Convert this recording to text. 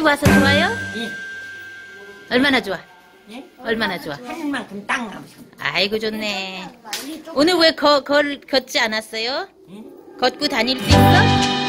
시우 와서 좋아요? 예. 얼마나 좋아? 예? 얼마나 좋아? 하는 만큼 땅 나오셔. 아이고 좋네. 오늘 왜 거, 걸 걷지 않았어요? 예? 걷고 다닐 수 있어?